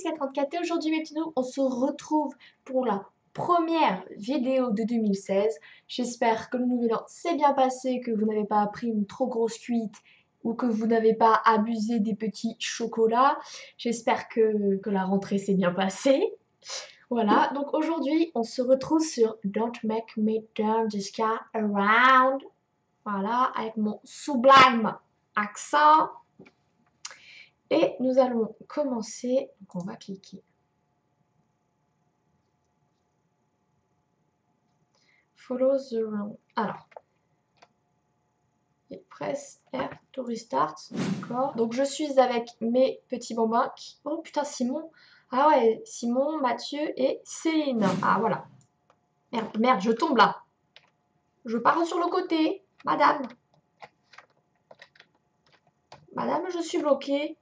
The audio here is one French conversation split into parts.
Alice44 et aujourd'hui mes petits nous, on se retrouve pour la première vidéo de 2016. J'espère que le nouvel an s'est bien passé, que vous n'avez pas pris une trop grosse cuite ou que vous n'avez pas abusé des petits chocolats. J'espère que, que la rentrée s'est bien passée. Voilà, donc aujourd'hui on se retrouve sur Don't Make Me Turn This Car Around. Voilà, avec mon sublime accent. Et nous allons commencer. Donc on va cliquer. Follow the round. Alors. Et presse R to restart. D'accord. Donc je suis avec mes petits bonbons. Oh putain, Simon. Ah ouais, Simon, Mathieu et Céline. Ah voilà. Merde, merde, je tombe là. Je pars sur le côté. Madame. Madame, je suis bloquée.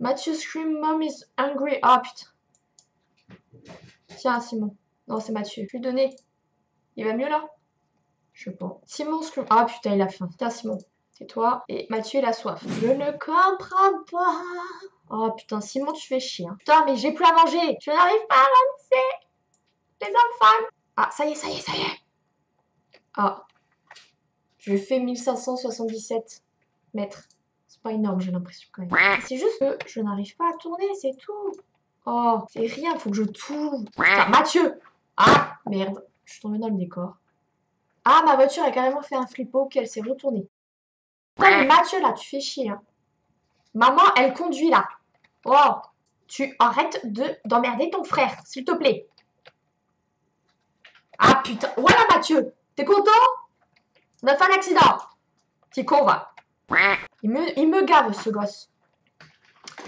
Mathieu scream, mom is angry. Ah putain. Tiens, Simon. Non, c'est Mathieu. Je lui donner. Il va mieux là? Je pense. Simon scream. Ah putain, il a faim. Tiens, Simon. C'est toi. Et Mathieu, il a soif. Je ne comprends pas. Oh putain, Simon, tu fais chier. Hein. Putain, mais j'ai plus à manger. Je n'arrive pas à avancer. Les enfants. Ah, ça y est, ça y est, ça y est. Ah. Je fais 1577 mètres pas énorme, j'ai l'impression quand même. C'est juste que je n'arrive pas à tourner, c'est tout. Oh, c'est rien, faut que je tourne. Putain, Mathieu Ah, merde, je suis tombée dans le décor. Ah, ma voiture a carrément fait un flippo qu'elle s'est retournée. Putain, mais Mathieu, là, tu fais chier. Hein. Maman, elle conduit, là. Oh, tu arrêtes de d'emmerder ton frère, s'il te plaît. Ah, putain. Voilà, Mathieu. T'es content? On a fait un accident. Petit con, va. Il me, il me gave ce gosse.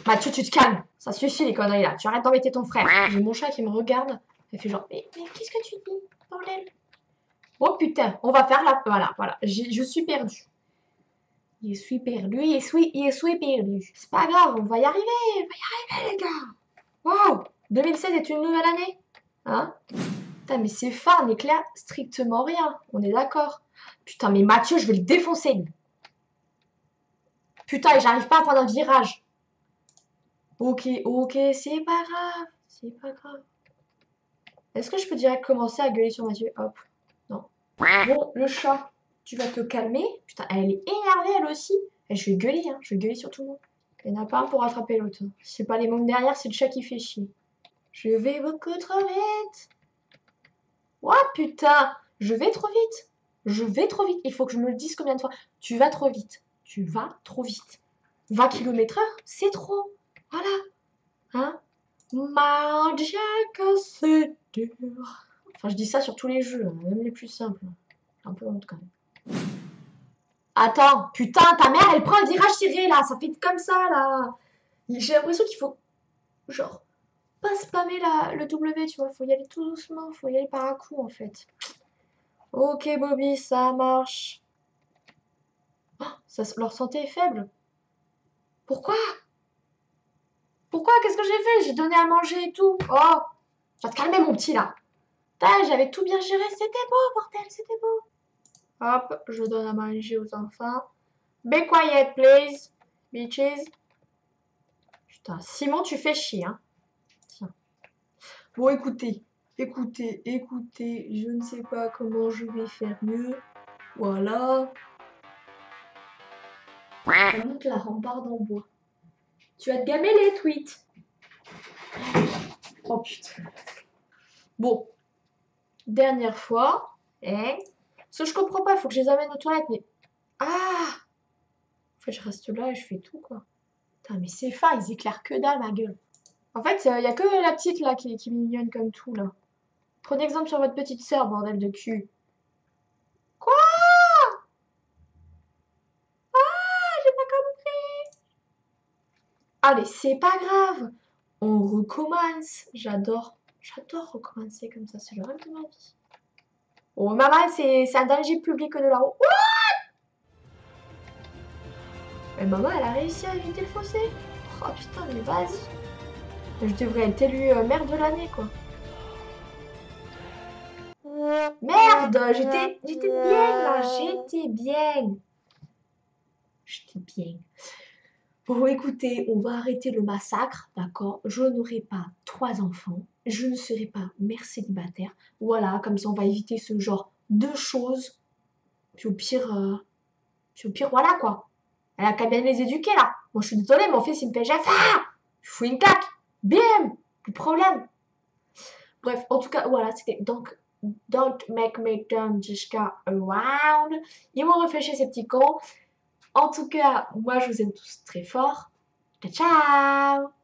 Mathieu, tu te calmes. Ça suffit les conneries là. Tu arrêtes d'embêter ton frère. J'ai mon chat qui me regarde. Il fait genre, mais, qu'est-ce que tu dis, bordel? Oh putain, on va faire la... Voilà, voilà. Je suis perdu. Il suis perdu, il suis, il suis perdu. C'est pas grave, on va y arriver. On va y arriver, les gars. Wow 2016 est une nouvelle année. Hein? Putain, mais c'est phare n'éclaire strictement rien. On est d'accord. Putain, mais Mathieu, je vais le défoncer. Putain, j'arrive pas à prendre un virage. Ok, ok, c'est pas grave. C'est pas grave. Est-ce que je peux direct commencer à gueuler sur Mathieu? Hop. Non. Bon, le chat, tu vas te calmer. Putain, elle est énervée elle aussi. Et je vais gueuler, hein. Je vais gueuler sur tout le monde. Il n'y en a pas un pour rattraper l'autre. C'est pas les mômes derrière, c'est le chat qui fait chier. Je vais beaucoup trop vite. Oh putain, je vais trop vite. Je vais trop vite. Il faut que je me le dise combien de fois. Tu vas trop vite tu vas trop vite. 20 km heure, c'est trop. Voilà. Hein? Que c'est dur. Enfin, je dis ça sur tous les jeux, hein, même les plus simples. Un peu honte quand même. Attends, putain, ta mère, elle prend un virage tiré là. Ça fait comme ça là. J'ai l'impression qu'il faut, genre, pas spammer la, le W, tu vois. Faut y aller tout doucement. Faut y aller par un coup en fait. Ok, Bobby, ça marche ça, leur santé est faible. Pourquoi? Pourquoi? Qu'est-ce que j'ai fait? J'ai donné à manger et tout. Oh Va te calmer mon petit là. J'avais tout bien géré. C'était beau, bordel, c'était beau. Hop, je donne à manger aux enfants. Be quiet, please. Bitches. Putain, Simon, tu fais chier, hein. Tiens. Bon, écoutez, écoutez, écoutez. Je ne sais pas comment je vais faire mieux. Voilà. On monte la rambarde en bois? Tu vas te gamer les tweets. Oh putain. Bon. Dernière fois. Ce que je comprends pas, il faut que je les amène aux toilettes, mais. Ah En fait, je reste là et je fais tout, quoi. Putain, mais c'est fin, ils éclairent que dalle, ma gueule. En fait, il n'y a que la petite, là, qui, qui est mignonne comme tout, là. Prenez exemple sur votre petite sœur, bordel de cul. Allez, c'est pas grave. On recommence. J'adore. J'adore recommencer comme ça. C'est le rêve de ma vie. Oh, maman, c'est un danger public de la route. Mais maman, elle a réussi à éviter le fossé. Oh putain, mais vas-y. Je devrais être élue euh, mère de l'année, quoi. Merde, j'étais bien là, j'étais bien. J'étais bien. Bon, écoutez, on va arrêter le massacre, d'accord? Je n'aurai pas trois enfants, je ne serai pas mère célibataire. Voilà, comme ça on va éviter ce genre de choses. Puis au pire, euh, pire, voilà quoi. Elle a qu'à bien les éduquer là. Moi je suis désolée, mon fils il me fait jamais ah Je fous une claque. Bim Plus problème. Bref, en tout cas, voilà, c'était donc Don't make me turn Jishka around. Ils m'ont réfléchi ces petits cons. En tout cas, moi je vous aime tous très fort. Ciao ciao